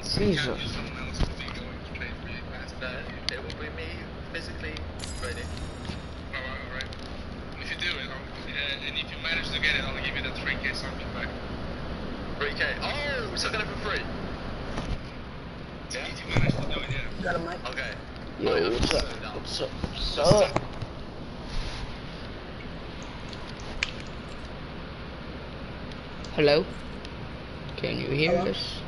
else. You Jesus. use someone else to be going to trade for you. That's No, it will be me physically ready. Alright, alright. If you do it, I'll, uh, and if you manage to get it, I'll give you that 3k something back. 3k. Oh, for free. Yeah? If you manage to do it, yeah. Got a mic? Okay. Yo, what's up? so now- What's up? What's up? Hello? Can you hear Hello? us?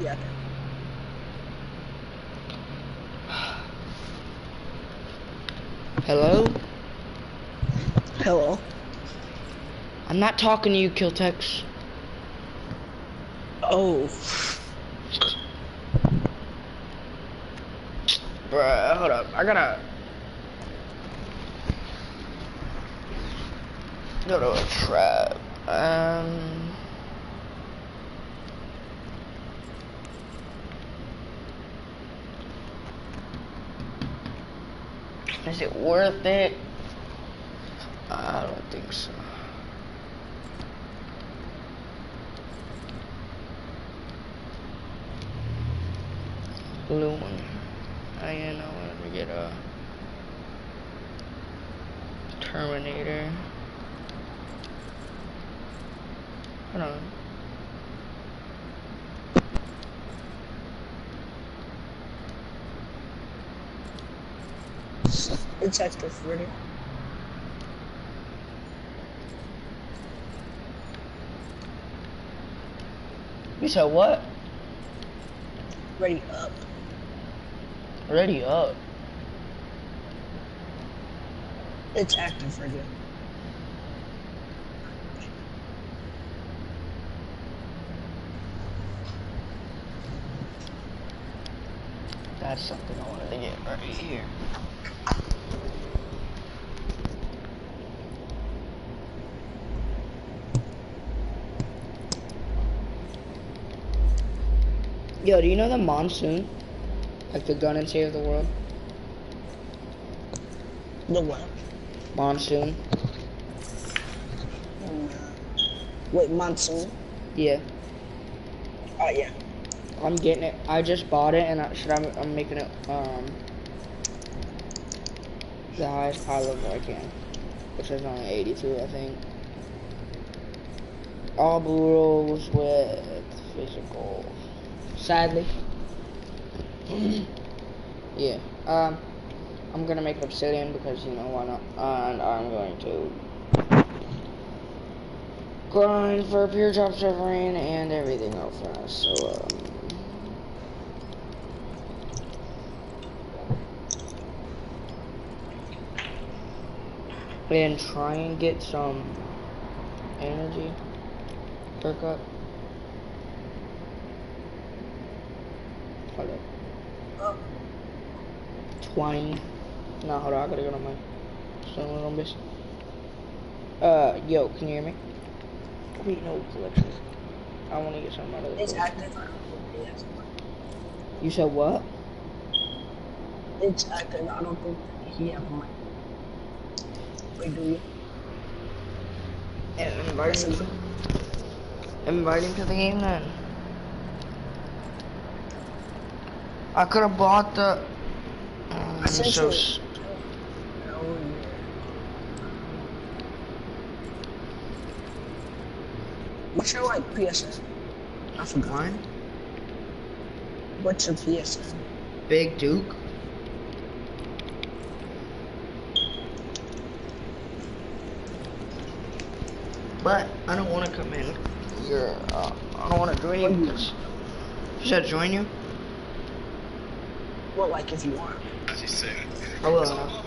Yeah. Hello? Hello. I'm not talking to you, Kiltex. Oh. Bruh, hold up. I gotta. Go to a trap. Um. Is it worth it? I don't think so. Blue one. I you know wanted to get a Terminator. Hold on. It's extra fruity. You said what? Ready up. Ready up. It's active for you. That's something I wanted to get right here. Yo, do you know the monsoon? Like the gun and save the world? The what? Monsoon. Um, wait, monsoon? Yeah. Oh yeah. I'm getting it. I just bought it and I should I'm, I'm making it um the highest pile level I can. Which is only 82 I think. All blue rolls with physical. Sadly. yeah. Um I'm gonna make obsidian because you know why not. And I'm going to grind for pure drop servering and everything else fast. So um and try and get some energy perk up. Hold up. Oh, 20. No, hold on, I gotta go to my son little bit. Uh, yo, can you hear me? Wait, no, collection. I wanna get something out of it's this. active. I don't think it has You said what? It's active. I don't think he has mic. Wait, do you? Yeah, invite him to, invite him to the game then. I could have bought the. Um, I so Oh yeah. What's your like PSN? I forgot. Mine? What's your PSN? Big Duke. But I don't want to come in. You're, uh, I don't want to join you because. Should I join you? Well, like if you want. As you say it. I will.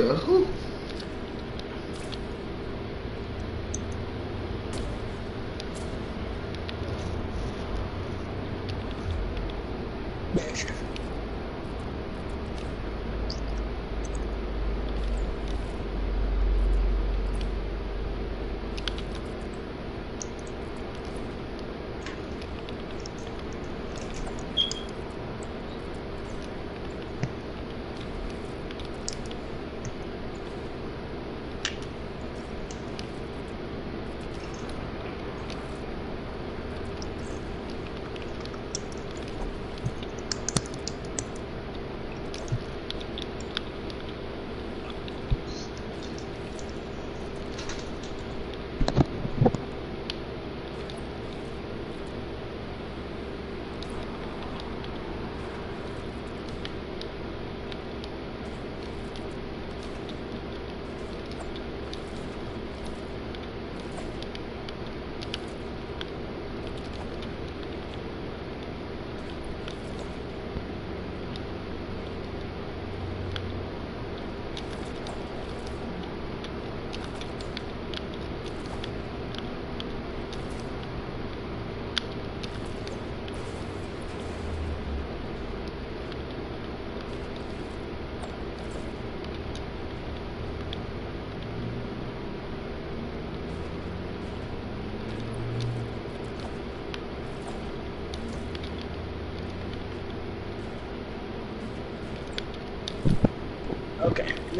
abajo?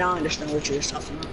now I understand what you're talking about.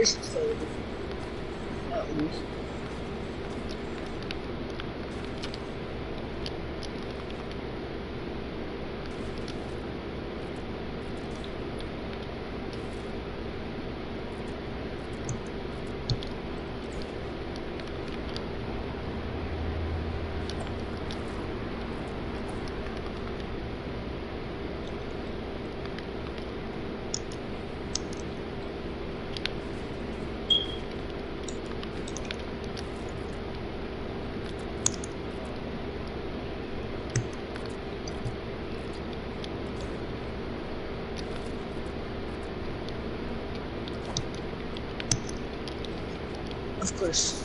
issues for focus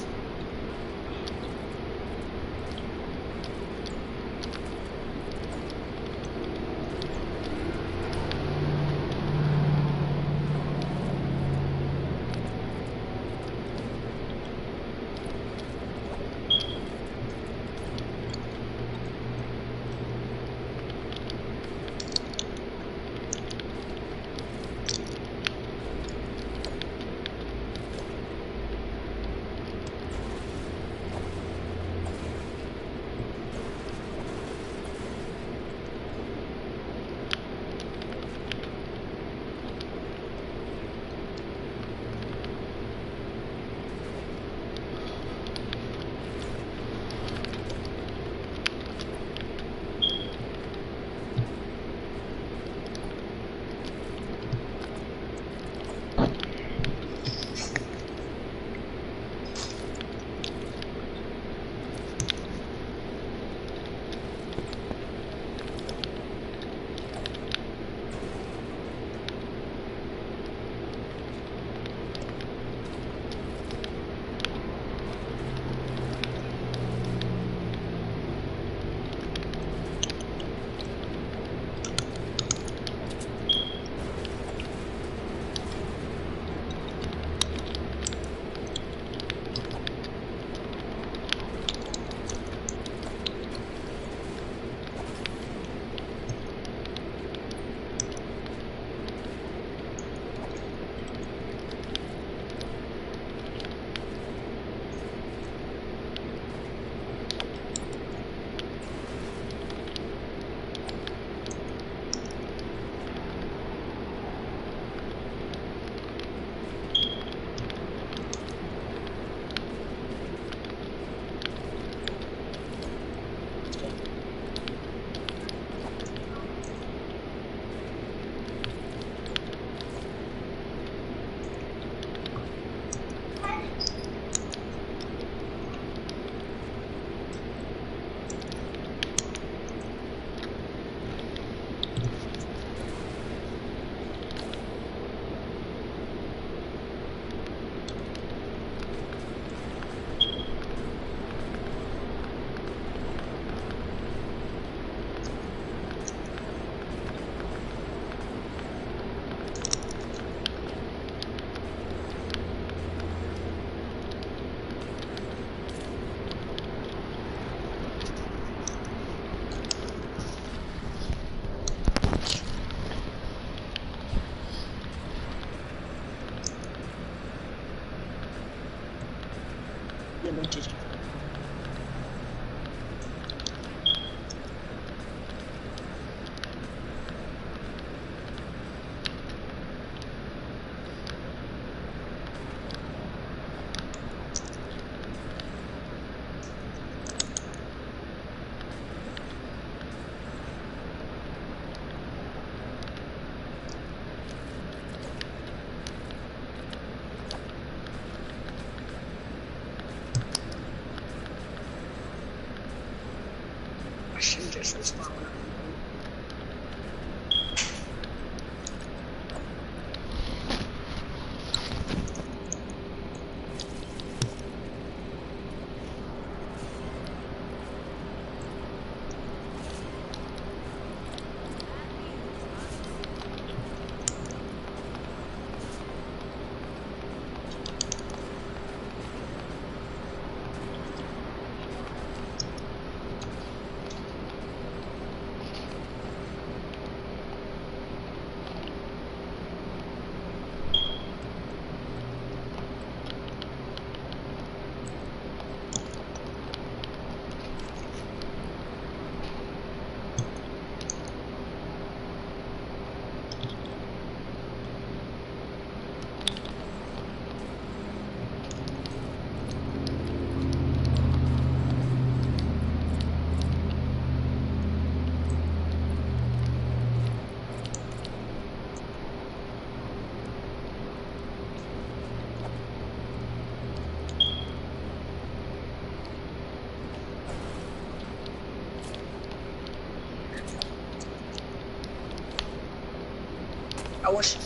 I wish,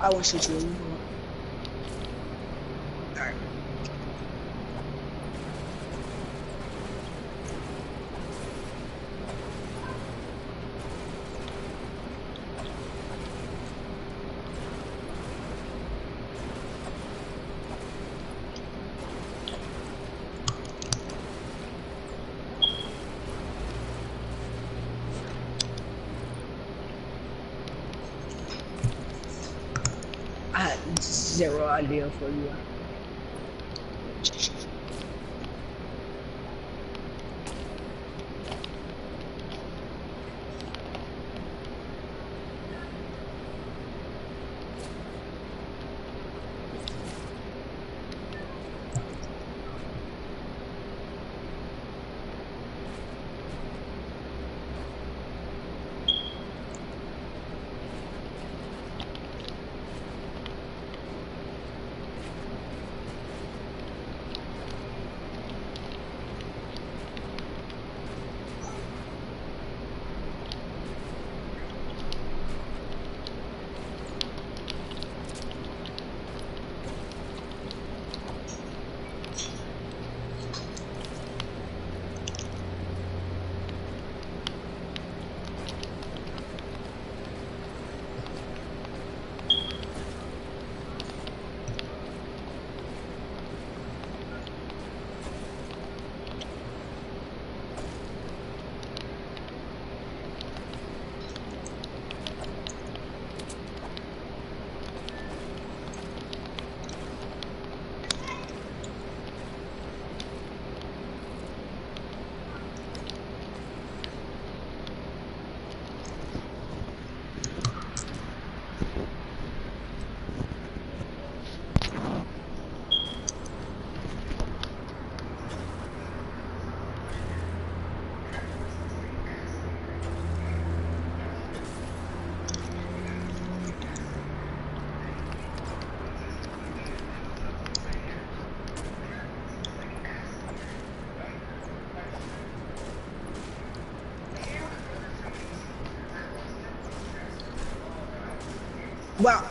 I wish it's really cool. Alright. I had zero idea for you. Wow.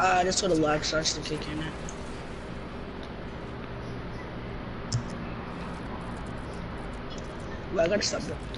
Uh, that's where the lag starts to kick in. Well, I gotta stop it.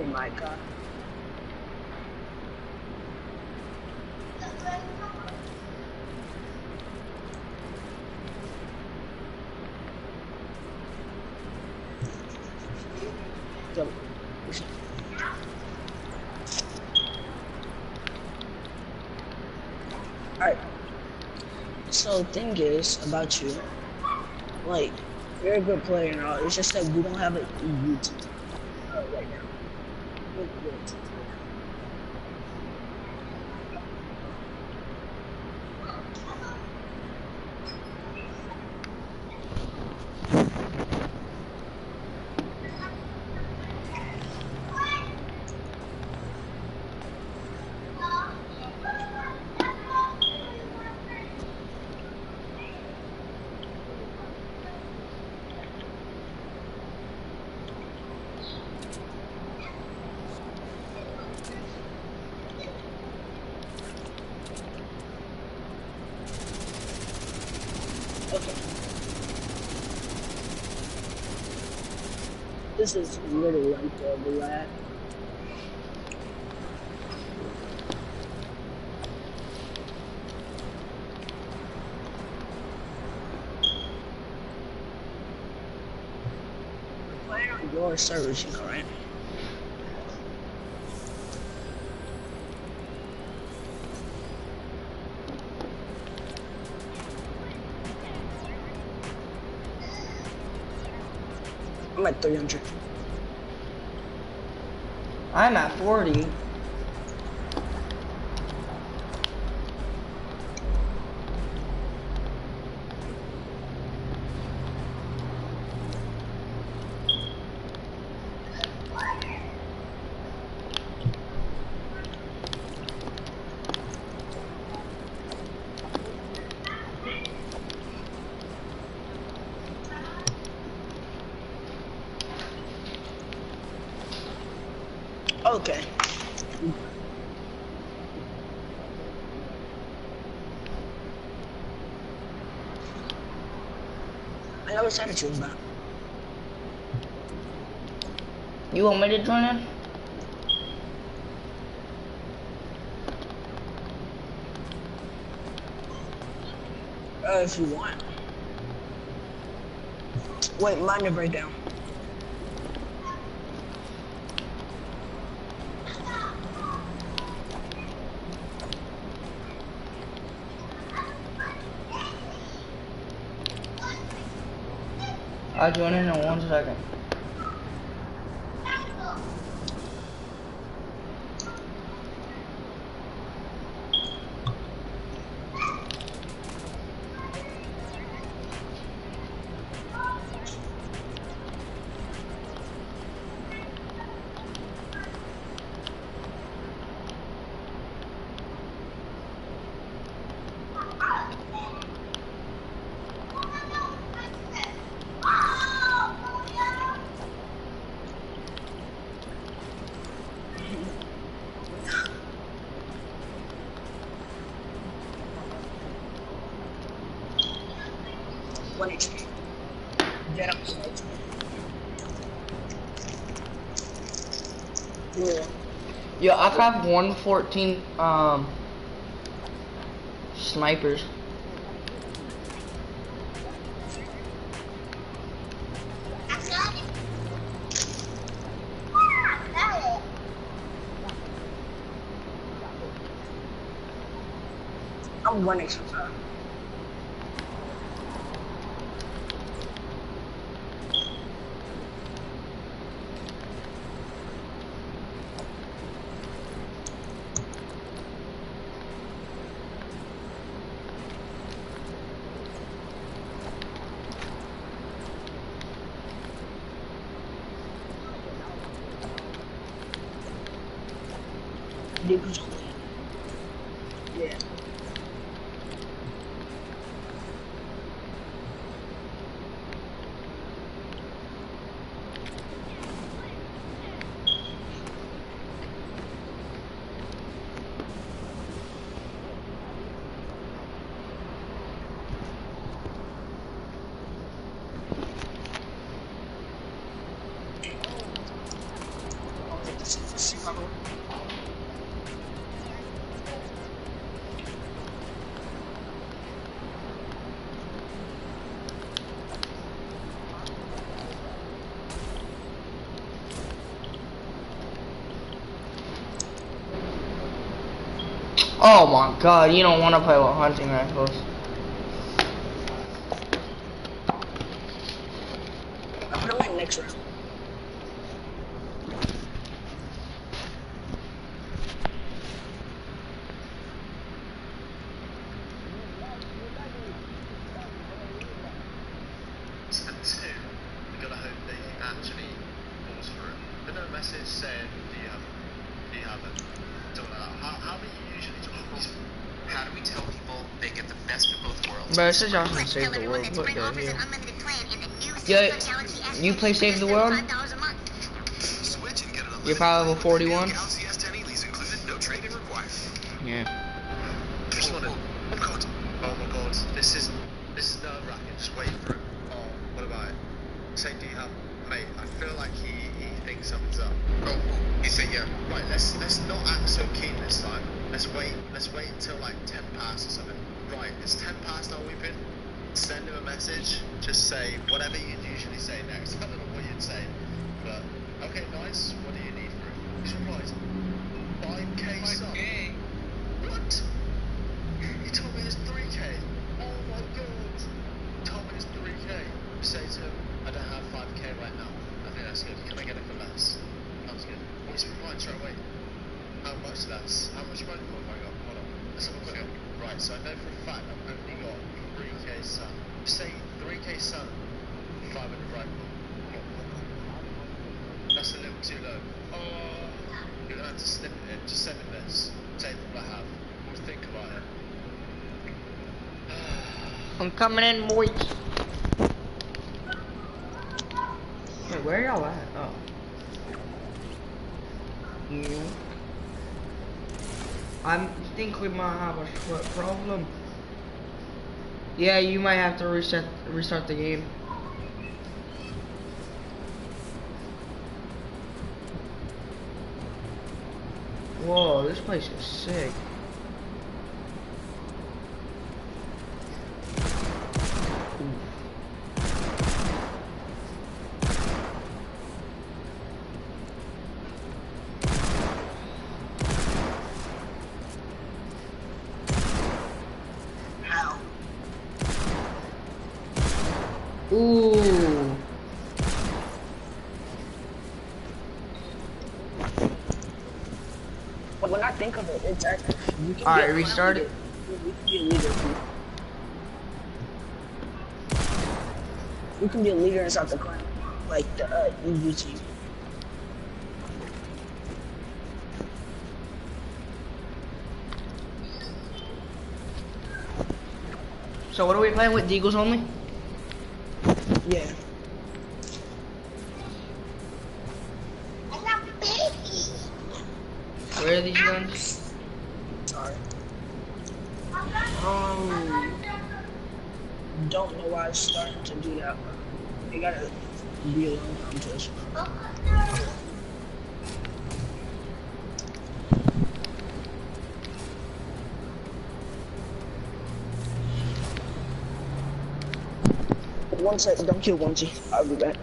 Oh my god. Go. Alright. So thing is about you, like, you're a good player and all, it's just that we don't have EU team This is lad. Playing on your right? I'm at 300. I'm I always to choose that. You want me to join in? Uh, if you want. Wait, mind break breakdown. I'll join in in one second. have 114 um, snipers. I'm. God, you don't want to play with hunting rifles. I'm gonna next round. Bro, such an awesome Save the World. What game, yeah. Yo, you play Save the World? You're probably level 41? restart restart the game. Alright, restart it. We can be a leader inside the clan, like the uh, team. So what are we playing with? Deagles only? Yeah. Where are these guns? Don't know why it's starting to do that. It gotta be a long competition. One sec, don't kill Onesie. I'll be back.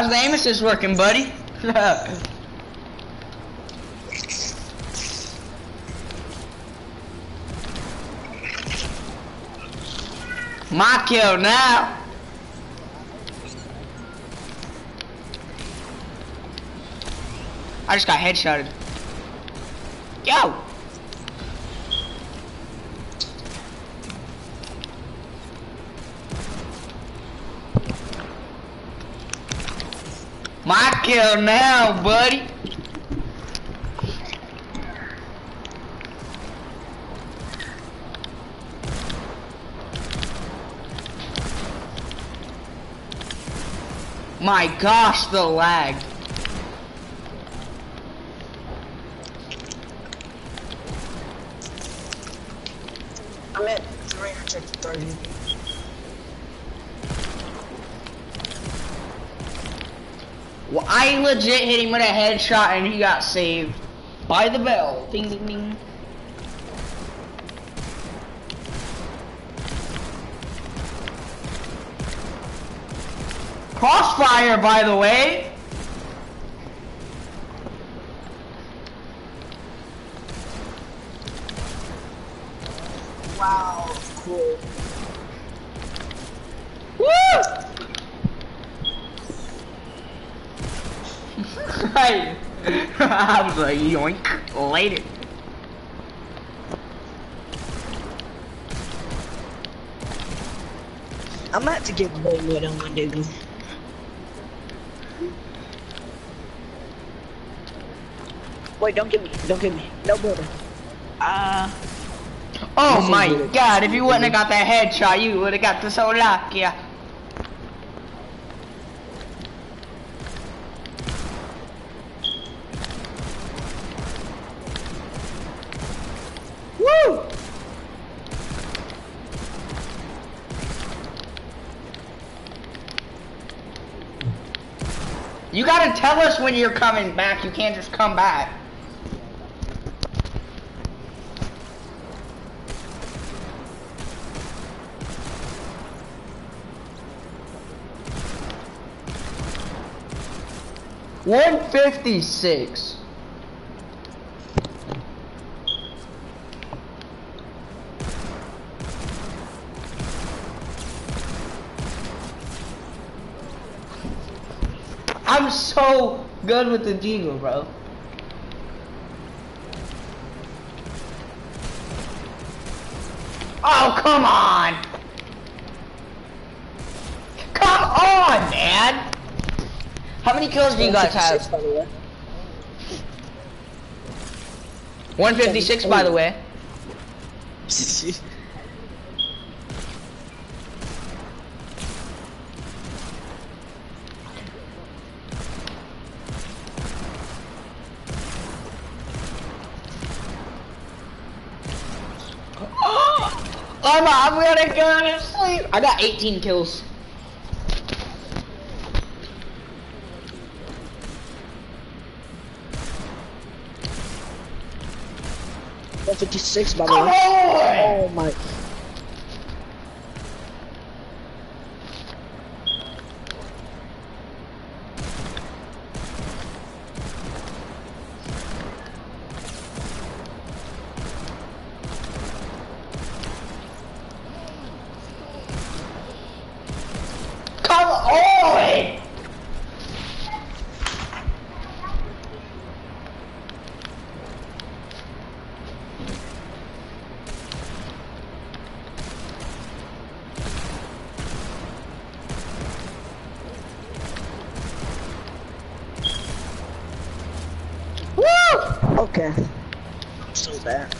How's the aim assist working, buddy? My kill now. I just got headshotted. Yo! My kill now, buddy. My gosh, the lag. I'm at 330. I legit hit him with a headshot and he got saved. By the bell. Ding ding ding. Crossfire, by the way. Wow, cool. Woo! I, I was like, yoink, later. I'm about to get bullied on my digger. Wait, don't get me. Don't get me. No building. Ah. Oh my god, if you wouldn't have got that headshot, you would have got the so lucky. Woo! You tell us when you're coming back. You can't just come back. One fifty six. I'm so good with the jingle, bro. Oh, come on! Come on, man! How many kills do you guys have? 156, by the way. 156, by the way. I'm, I'm gonna go to sleep. I got 18 kills. One fifty six by the way. Oh my. Come on! Woo! Okay. So bad.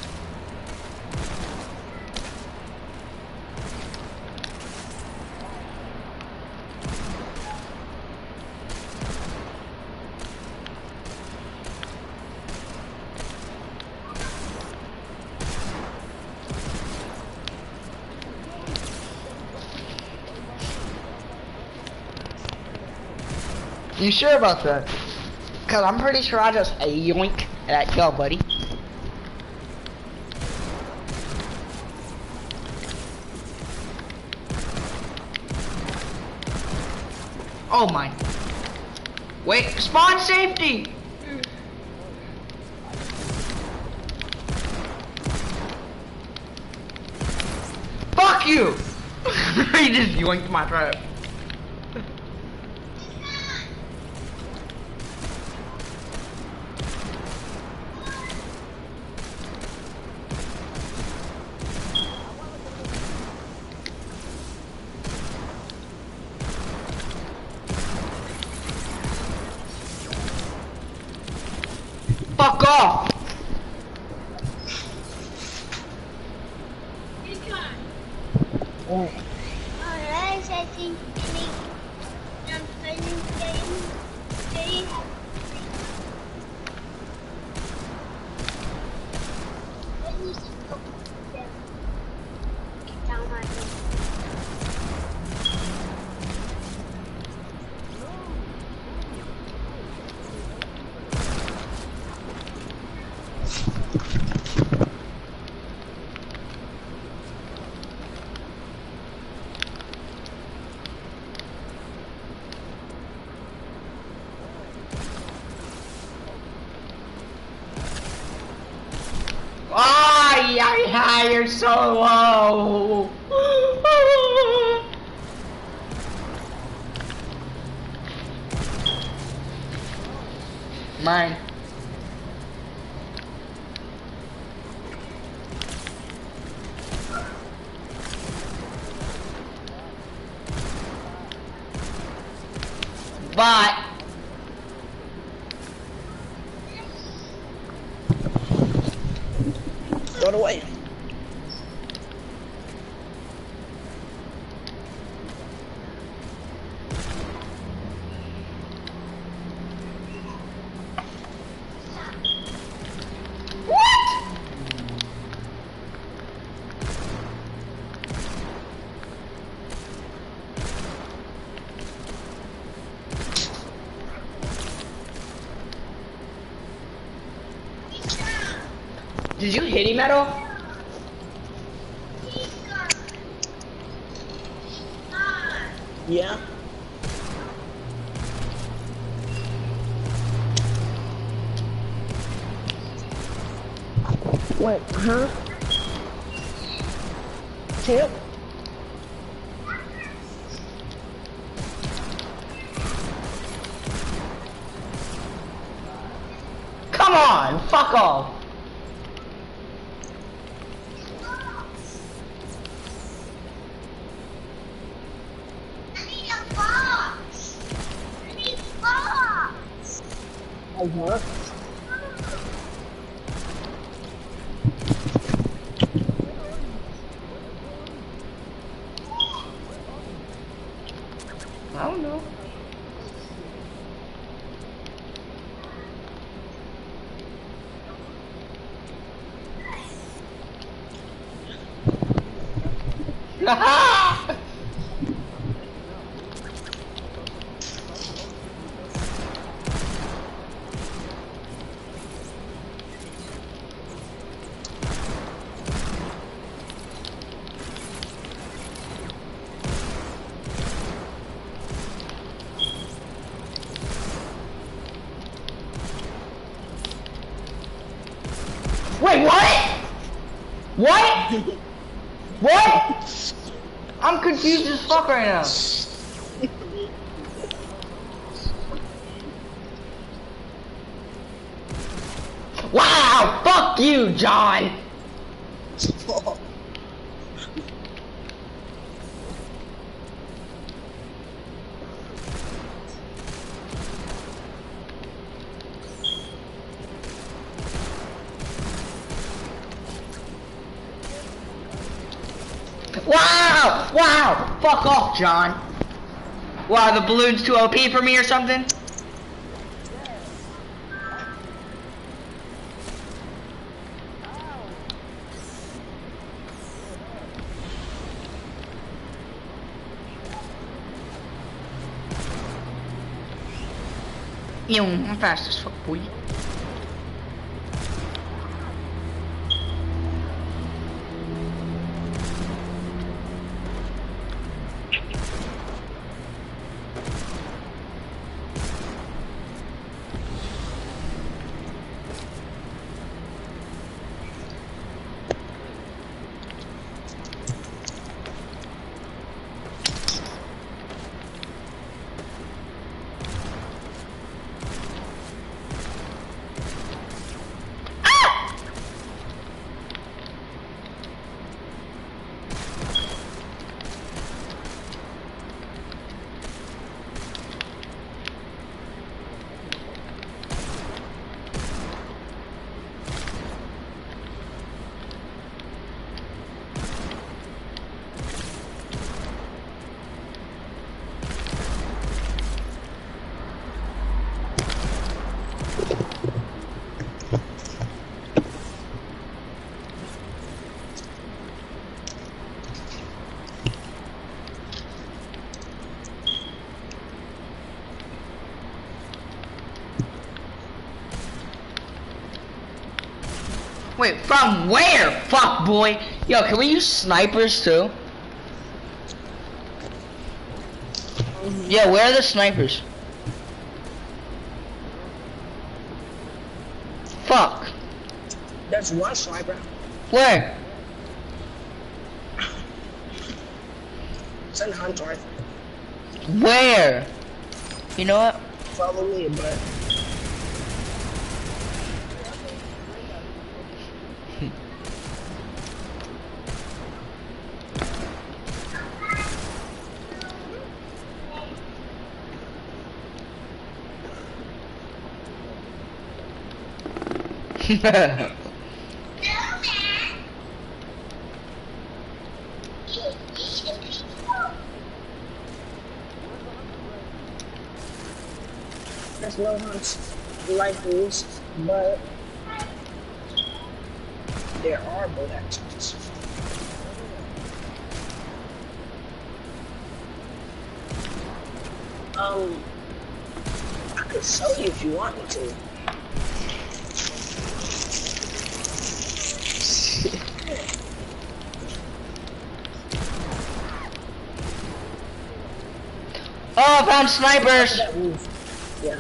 You sure about that? Cause I'm pretty sure I just yoink at go, buddy. Oh my. Wait, spawn safety! Fuck you! he just yoinked my trap. Fuck off! Oh. Alright, I think I'm playing game. Game. When you see the down my Ah, yeah, yeah, you're so low. Mine. But Throw it away. Did you hit him at all? Yeah. Wait, huh? Tip? Come on, fuck off. I need a box. I need a box. Oh, what? I don't know. Wait, what? What? what? I'm confused as fuck right now. Wow, fuck you, John. Fuck off, John. Wow, the balloon's too OP for me or something? Ew, I'm fast. Wait, from where? Fuck, boy. Yo, can we use snipers too? Yeah, where are the snipers? Fuck. There's one sniper. Where? It's in Hunter. Where? You know what? Follow me, but no hunts like these, but there are boat actions. Um, I could show you if you want me to. Found snipers! Yeah.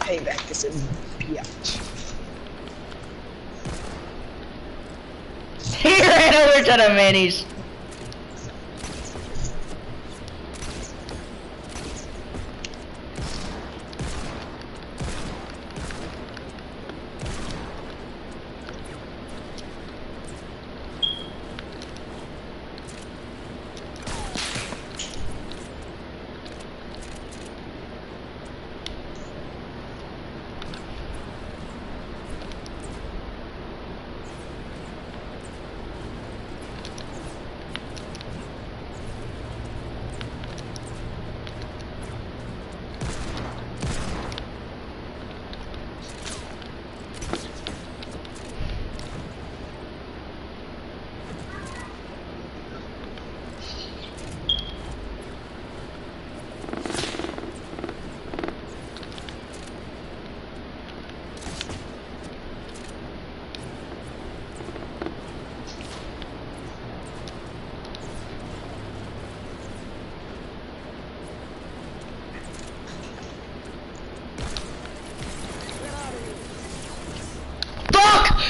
Payback This is a bitch. He ran over to the minis.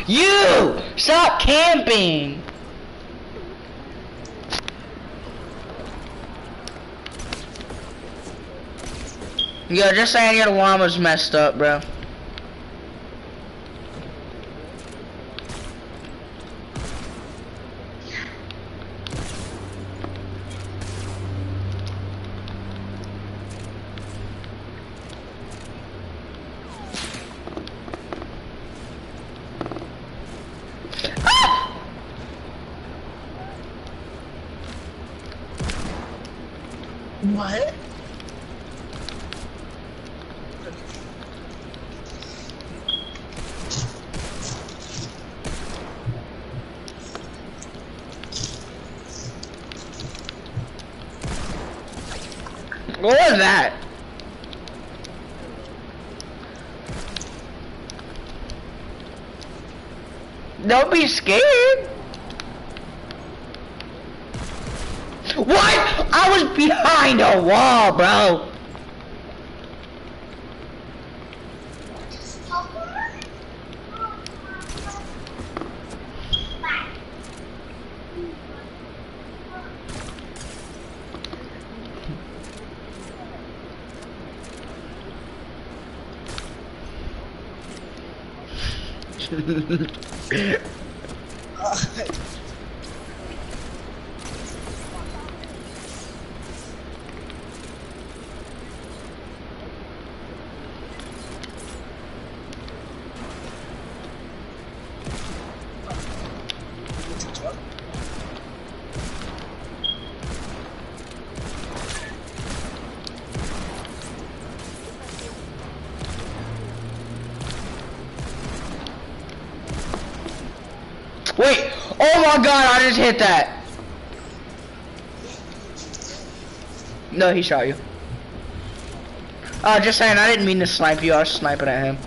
You! Stop camping! Yo, just saying your llama's messed up, bro. What? What was that? Don't be scared. What? I was behind a wall, bro. Wait. Oh my god, I just hit that. No, he shot you. Oh, just saying, I didn't mean to snipe you. I was sniping at him.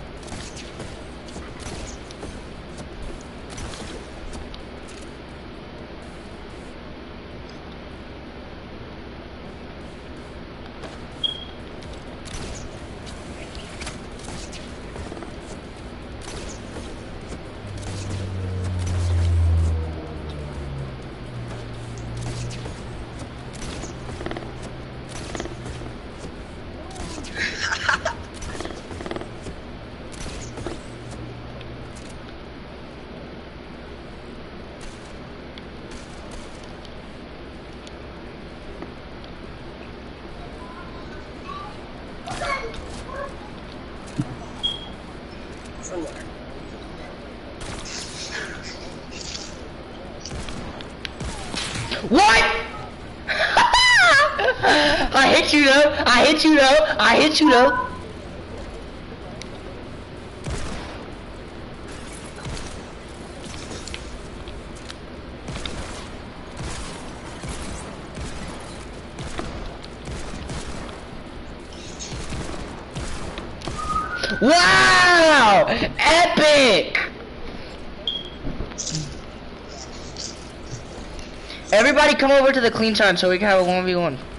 Hit you though. Wow! Epic! Everybody come over to the clean time so we can have a 1v1.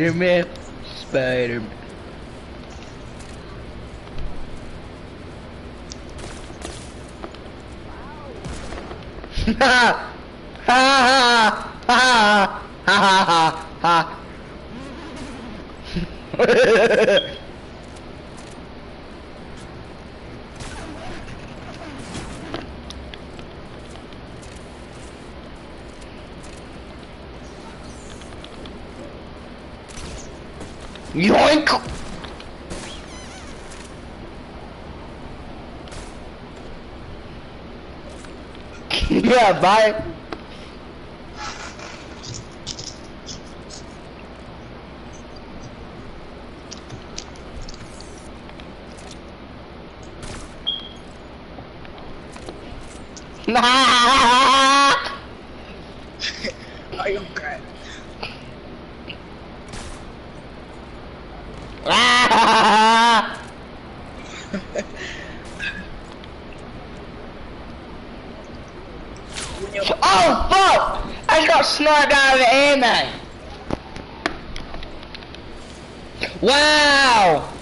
Spider-Man, Spider-Man. Ha ha ha! Yeah, bye. Are you crack? When you're oh fuck! Wow!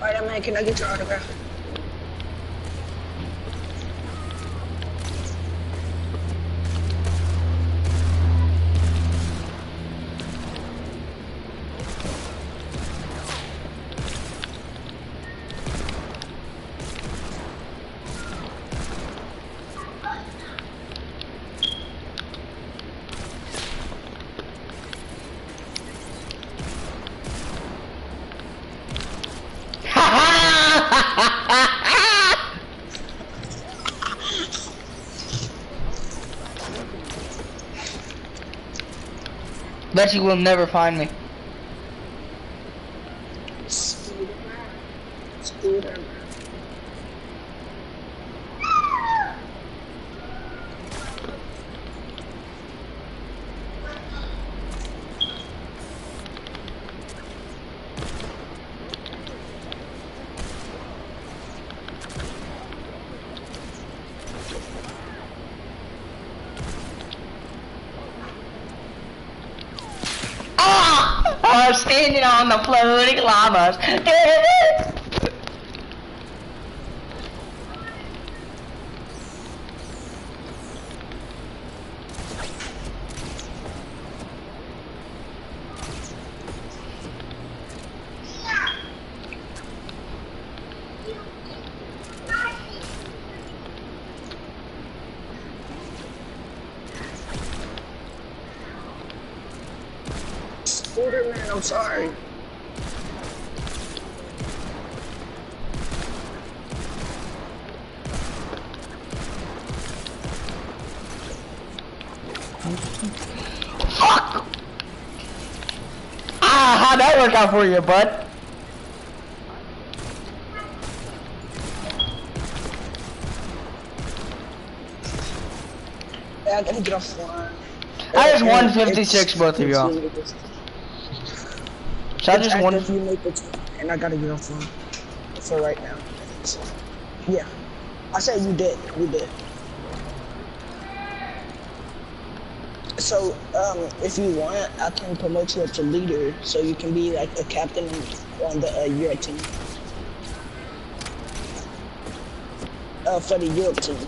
Alright, man, can I get your autograph? Bet you will never find me. Scooter man. Scooter man. Ah! I'm standing on the floating llamas. Scooter man, I'm sorry. Fuck! Ah, how'd that work out for you, bud? Yeah, I gotta get off the line. I just 156 both of y'all. So I just won. active, you make it, and I gotta get off the line for right now. So, yeah, I said you did. You did. So, um, if you want, I can promote you up to leader, so you can be like a captain on the uh, Europe team. Uh, for the Europe team.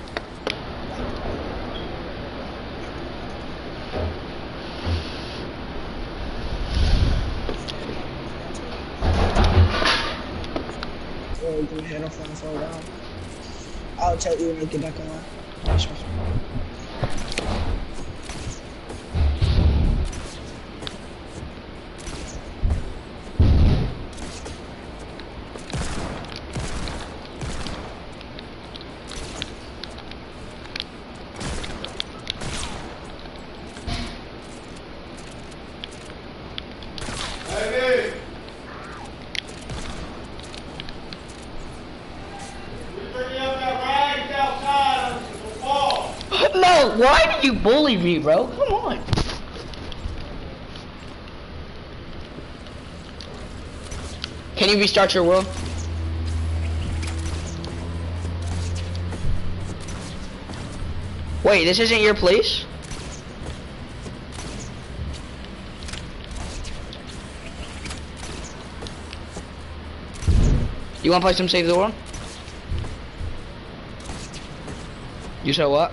I'll tell you when I get back online. me, bro. Come on. Can you restart your world? Wait, this isn't your place? You wanna play some Save the World? You said what?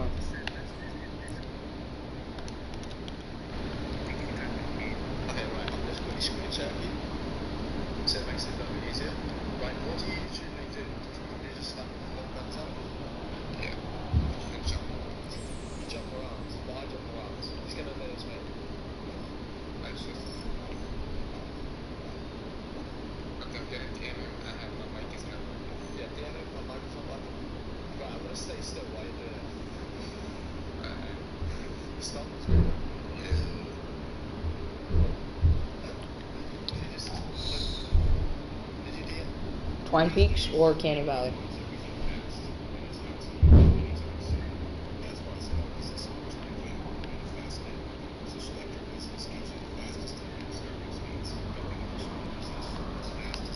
Twine Peaks or Canny Valley.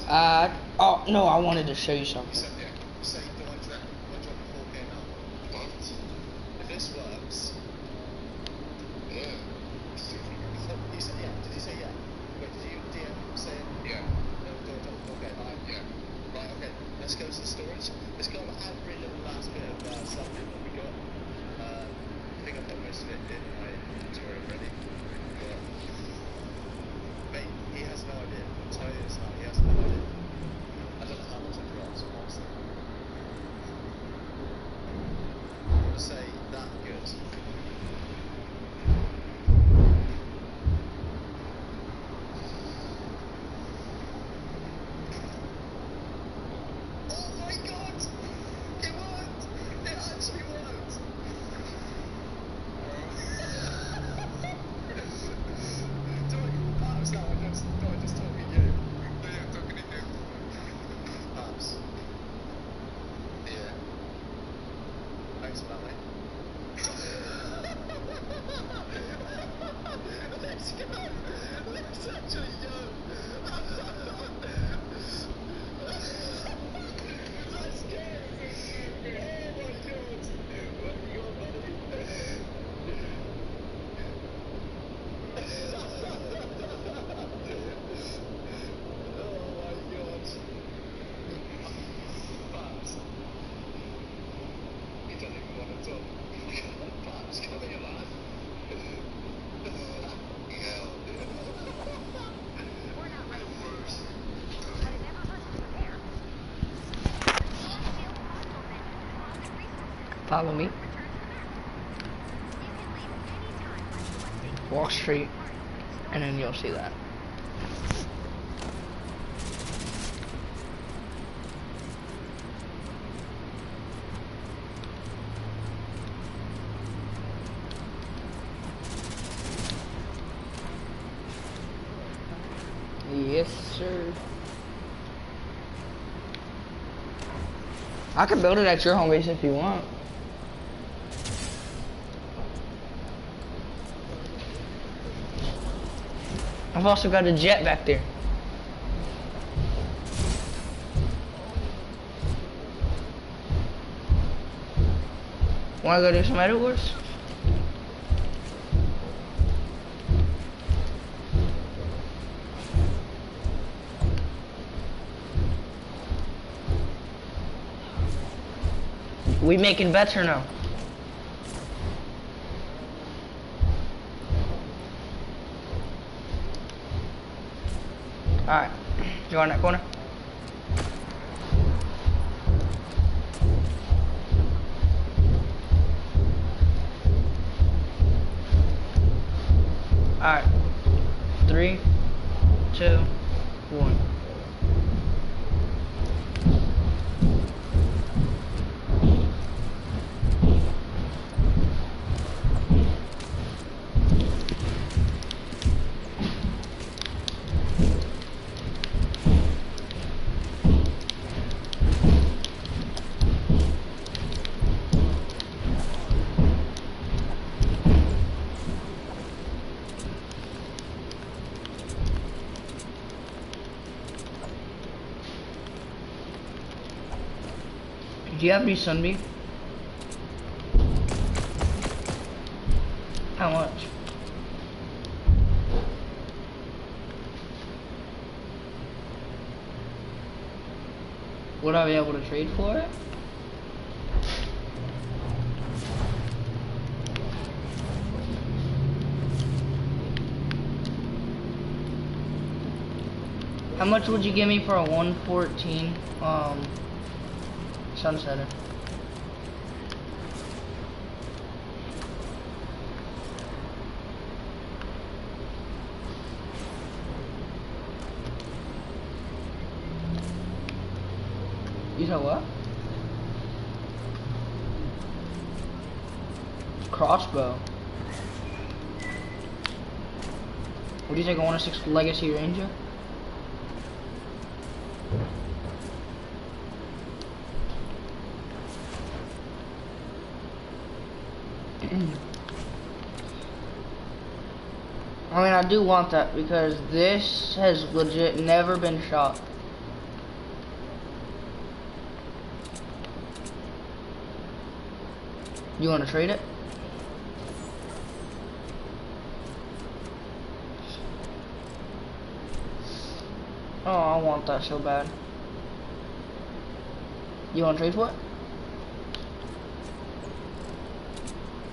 Uh, oh, no, I wanted to show you something. follow me. Walk straight, and then you'll see that. Yes, sir. I can build it at your home base if you want. I've also got a jet back there. Wanna go do some edit wars? We making bets or no? Alright. You on that corner? Alright. Do you have any sunbeam? How much? Would I be able to trade for it? How much would you give me for a 114 um sunsetter? You said what? Crossbow. What do you think? I want a six legacy ranger? I mean, I do want that because this has legit never been shot. You want to trade it? Oh, I want that so bad. You want to trade for it?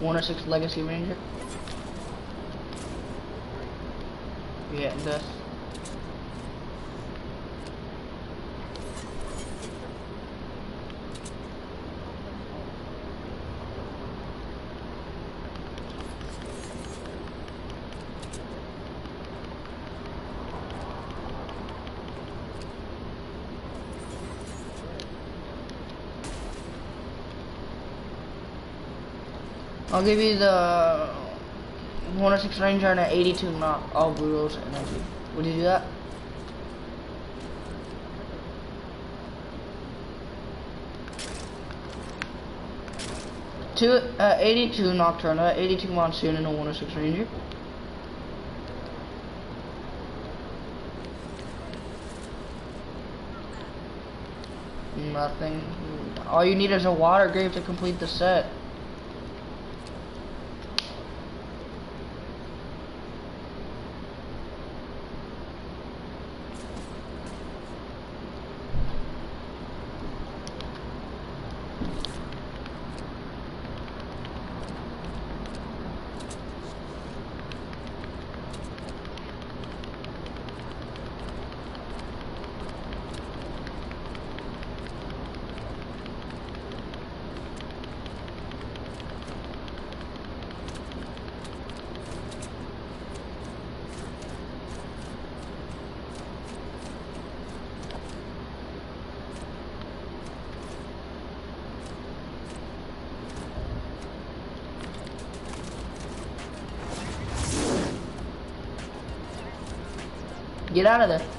One or six Legacy Ranger? Yeah. I'll give you the 106 Ranger and an 82 knock, all Brutals energy. Would you do that? Two, uh, 82 Nocturno, 82 Monsoon, and a 106 Ranger. Nothing. All you need is a water grave to complete the set. Get out of there.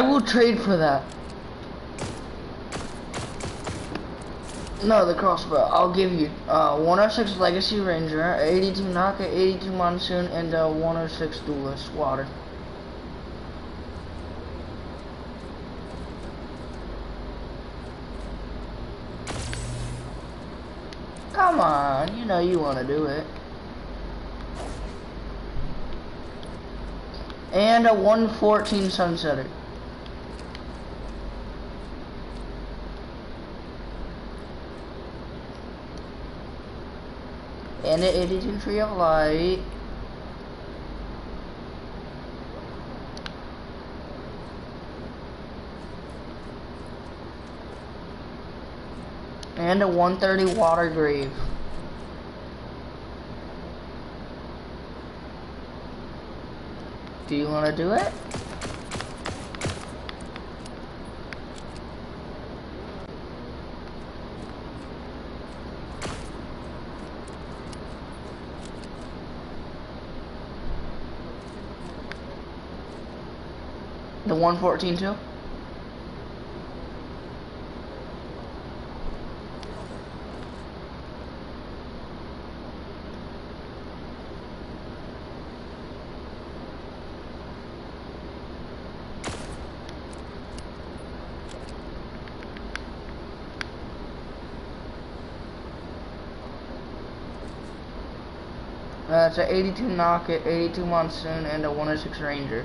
I will trade for that. No, the crossbow. I'll give you uh, 106 Legacy Ranger, 82 Naka, 82 Monsoon, and uh, 106 Duelist Water. Come on, you know you want to do it. And a 114 Sunsetter. And an 82 Tree of Light. And a 130 Water Grave. Do you want to do it? 114 too? Uh, it's a 82 Knocket, 82 Monsoon, and a 106 Ranger.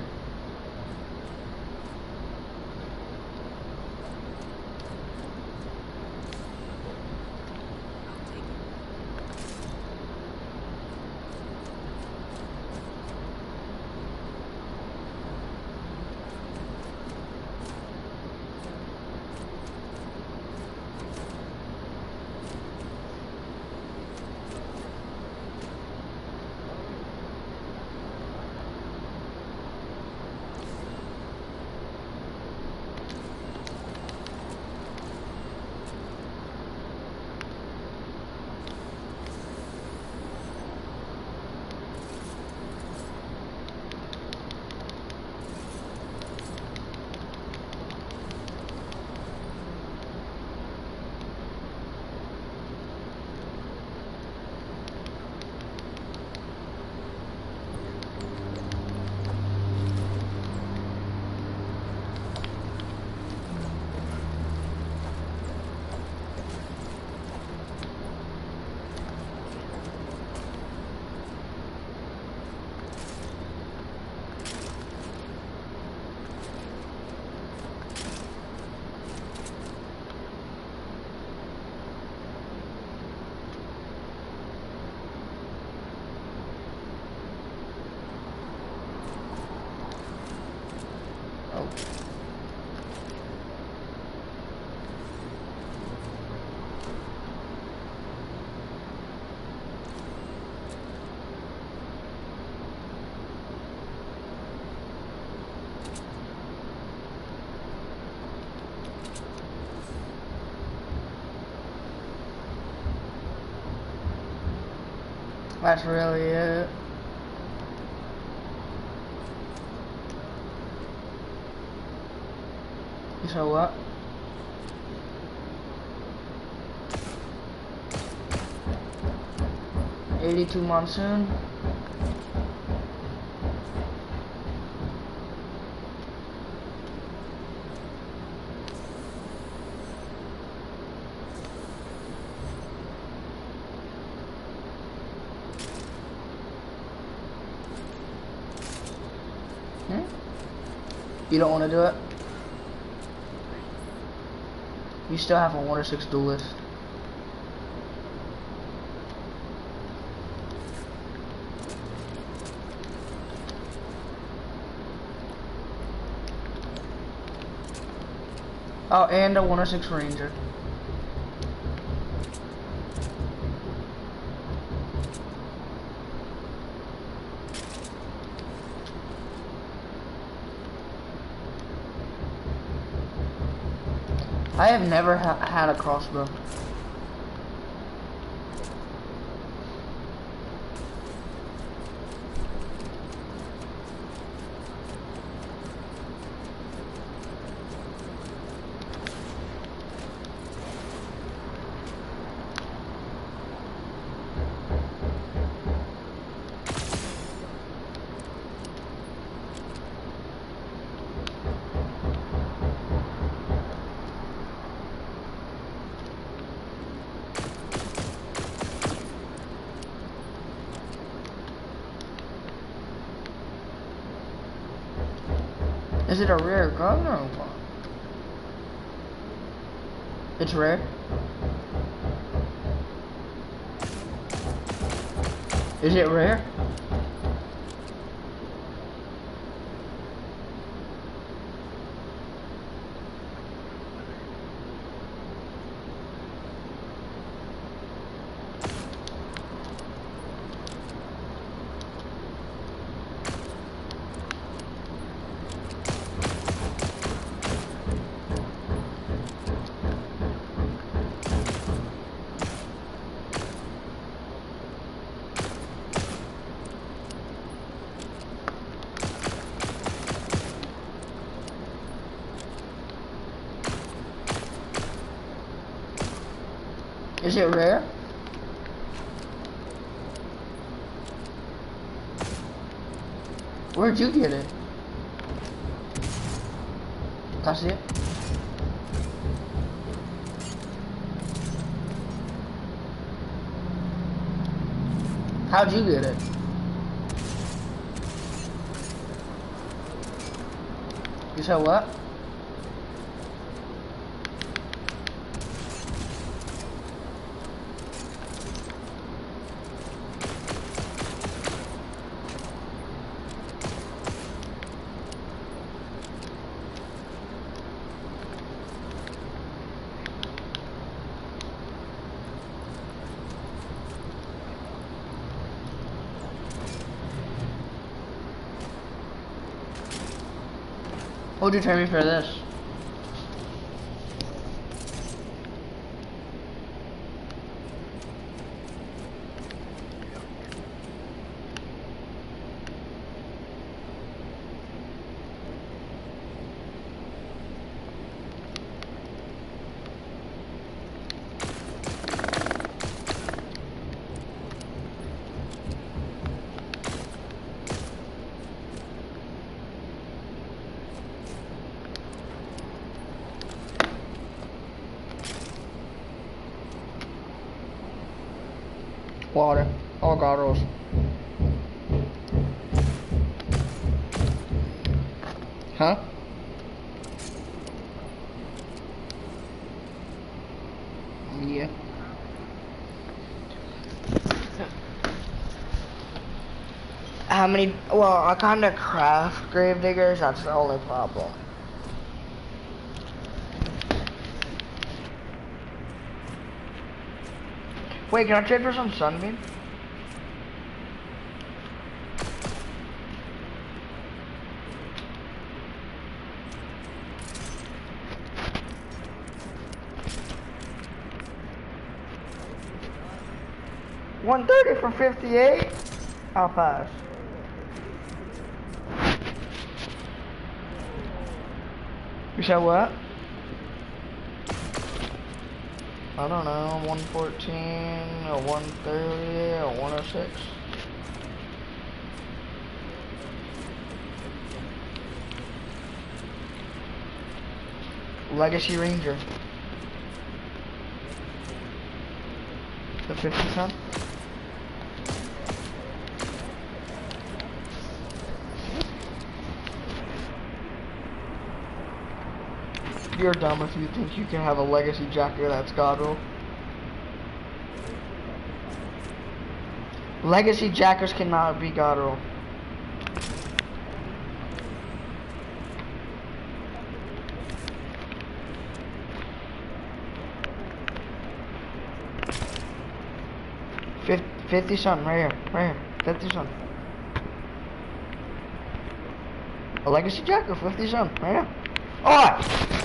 That's really it. You So what? Eighty-two monsoon. You don't want to do it? You still have a 1 or 6 duelist. Oh, and a 1 or 6 ranger. I have never ha had a crossbow. Is it a rare gun or what? It's rare? Is it rare? Is it rare? Where'd you get it? That's it? How'd you get it? You said what? Trade me for this? Water. All goggles. Huh? Yeah. How many? Well, I kind of craft grave diggers. That's the only problem. Wait, can I trade for some sunbeam? One thirty for fifty-eight. I'll pass. Said what? I don't know, 114, or 130, or 106. Legacy Ranger. The 50 cent? You're dumb if you think you can have a legacy jacker that's God roll. Legacy jackers cannot be God roll. Fif- 50 something right here, right here, 50 something. A legacy jacker, 50 something, right here. Alright.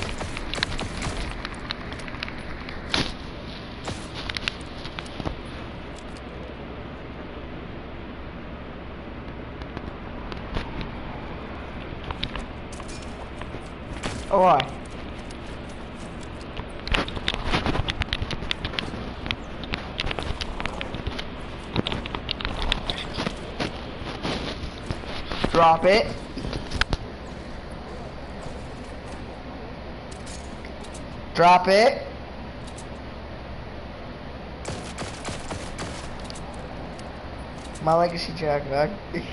Drop it. Drop it. My legacy jacket.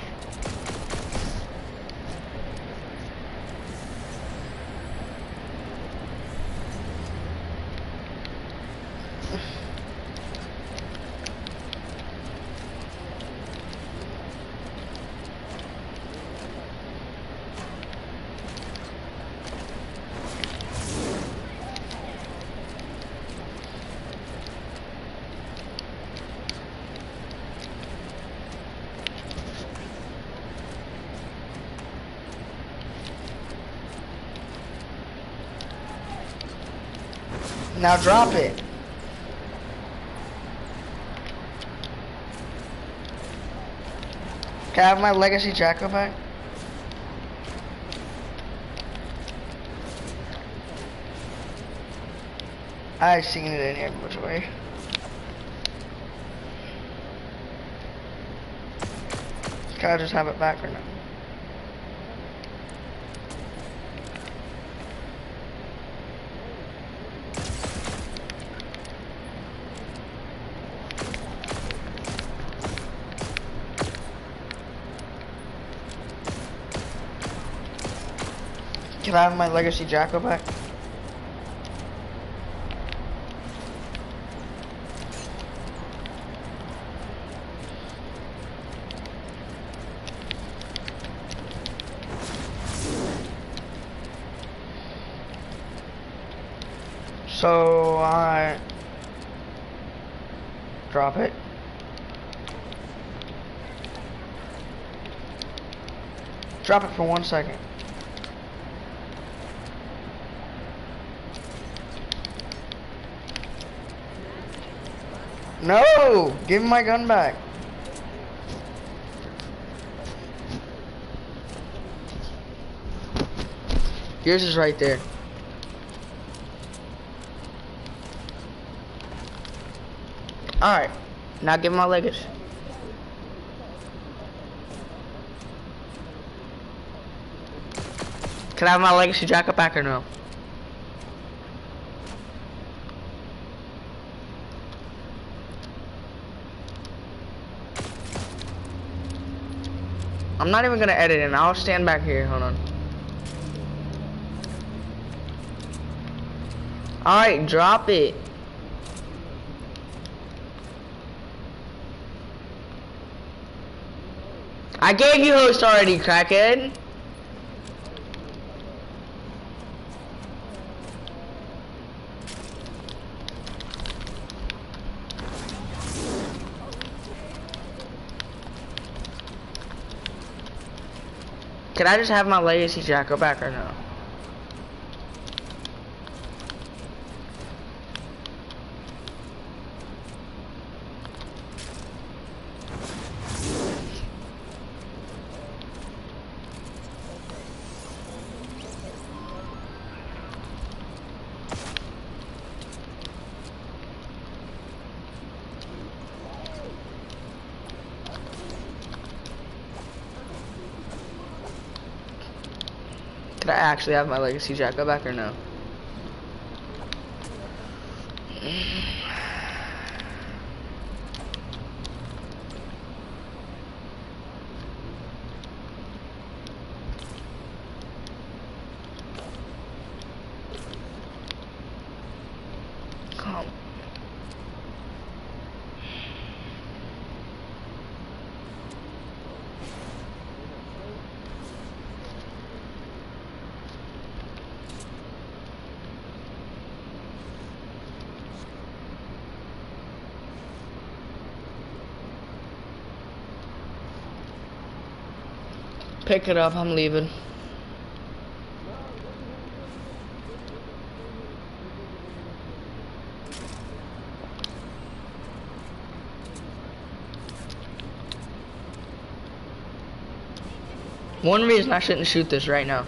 Now drop it. Can I have my legacy Jacko back? I've seen it in here which way. Can I just have it back or no? Can I have my legacy Jacko back? So I drop it. Drop it for one second. No! Give me my gun back. Yours is right there. Alright. Now give my legacy. Can I have my legacy jacket back or no? I'm not even gonna edit it. I'll stand back here. Hold on. Alright, drop it. I gave you host already, crackhead. Can I just have my legacy jack go back or no? Actually have my legacy jack go back or no? Come. Pick it up, I'm leaving. One reason I shouldn't shoot this right now.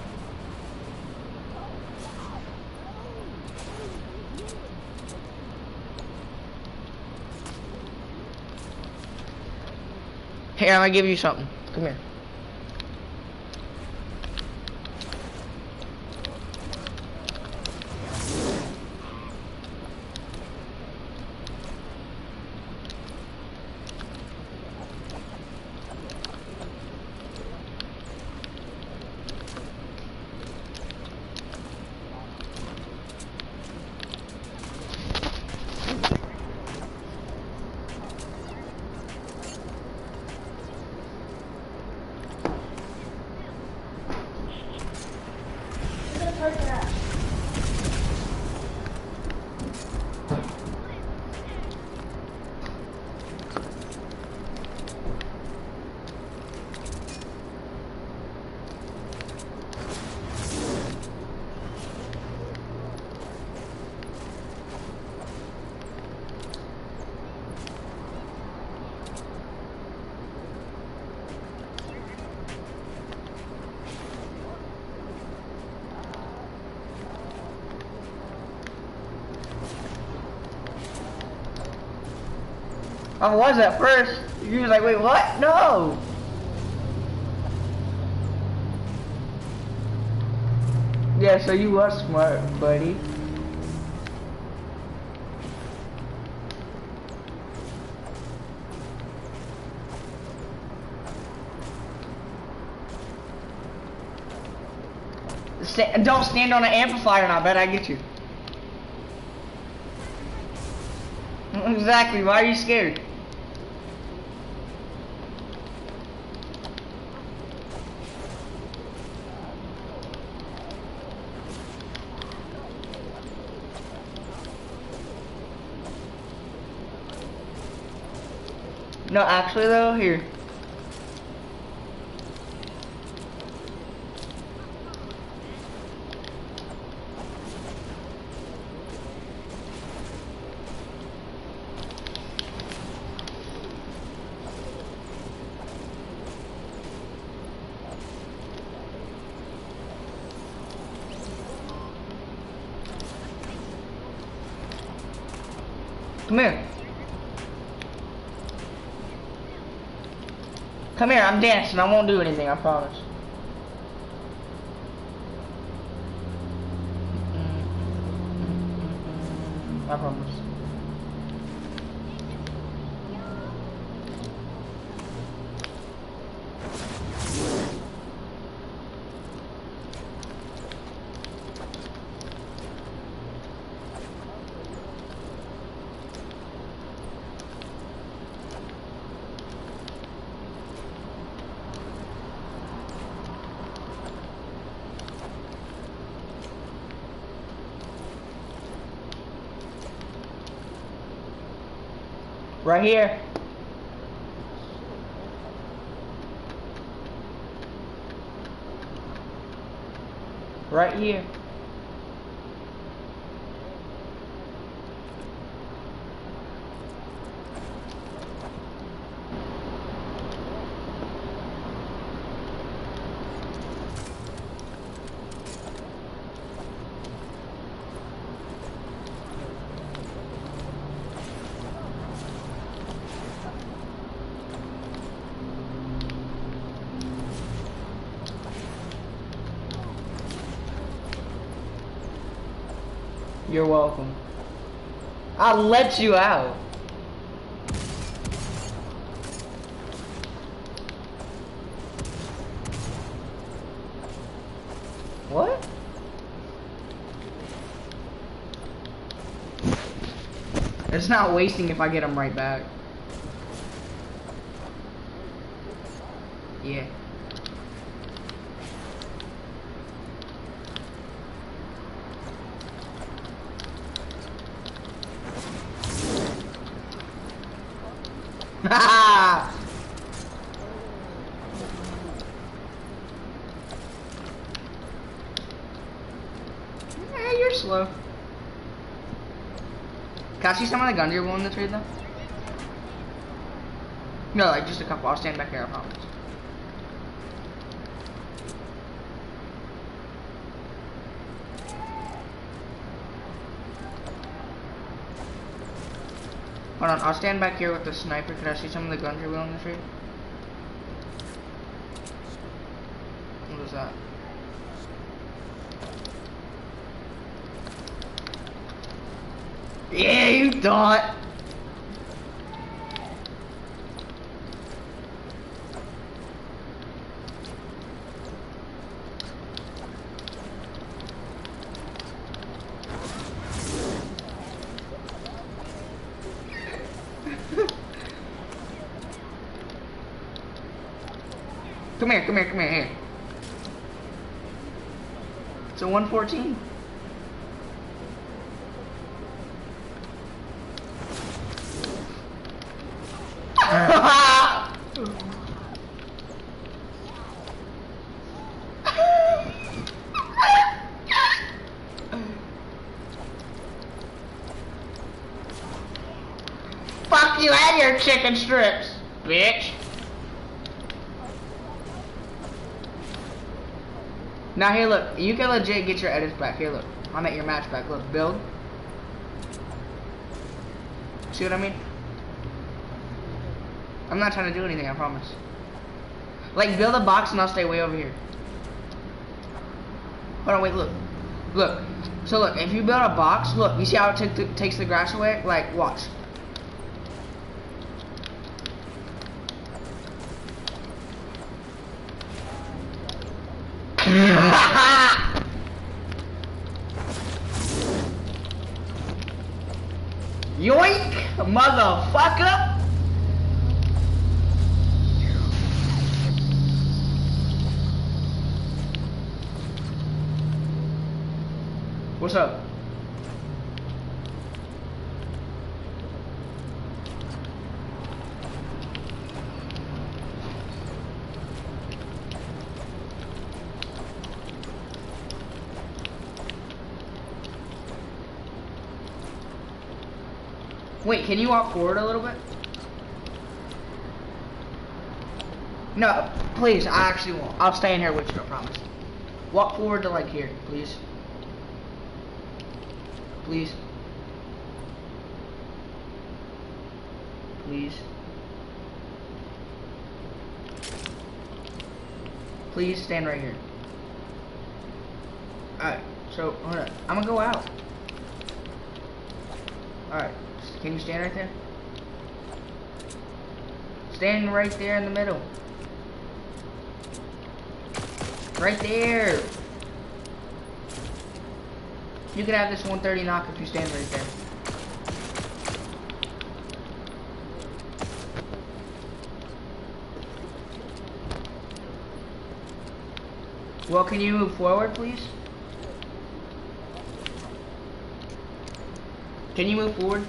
Here, I'm gonna give you something. Come here. I was at first. You was like, wait, what? No. Yeah, so you was smart, buddy. Sta don't stand on an amplifier and I bet I get you. Exactly, why are you scared? No, actually though, here. Come here, I'm dancing. I won't do anything, I promise. I promise. Right here. Right here. You're welcome. I'll let you out. What? It's not wasting if I get him right back. Yeah. yeah, you're slow. See some of the guns you're willing to trade though? No, like just a couple. I'll stand back here, I promise. Hold on, I'll stand back here with the sniper. Could I see some of the guns you're willing to trade? What is that? Yeah, you thought. Come here, come here, come here, here. It's a 114. Fuck you and your chicken strips, bitch. Now here, look. You can legit get your edits back. Here, look. I'm at your match back. Look, build. See what I mean? I'm not trying to do anything, I promise. Like, build a box and I'll stay way over here. Hold on, wait, look. Look. So look, if you build a box, look, you see how it takes the grass away? Like, watch. Yoink, motherfucker! What's up? Wait, can you walk forward a little bit? No, please, I actually won't. I'll stay in here with you, I promise. Walk forward to like here, please. Please. Please. Please stand right here. Alright, so. I'm gonna go out. Alright, can you stand right there? Stand right there in the middle. Right there. You can have this 130 knock if you stand right there. Well, can you move forward, please? Can you move forward?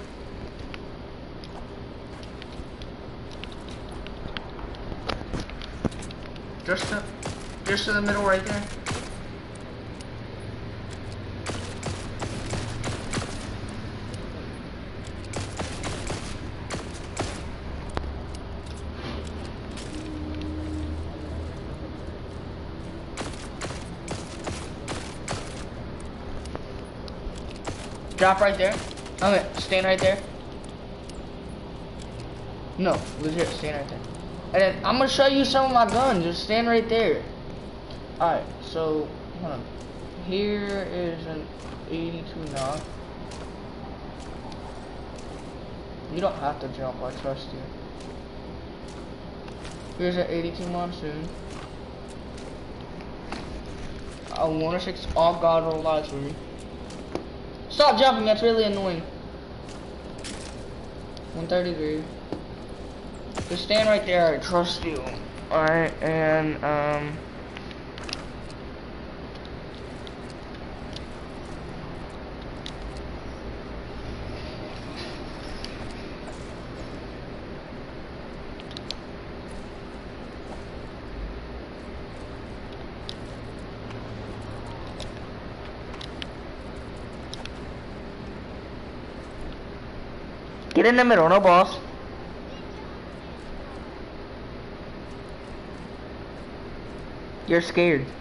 Just to, just to the middle right there. Drop right there. Okay, stand right there. No, legit, stand right there. And I'm gonna show you some of my guns. Just stand right there. Alright, so hold on. Here is an 82 knock. You don't have to jump, I trust you. Here's an 82 monsoon. A 106 all god roll lights for me. Stop jumping, that's really annoying. 133. Just stand right there, I trust you. Alright, and, um... Get in the middle, no boss. You're scared.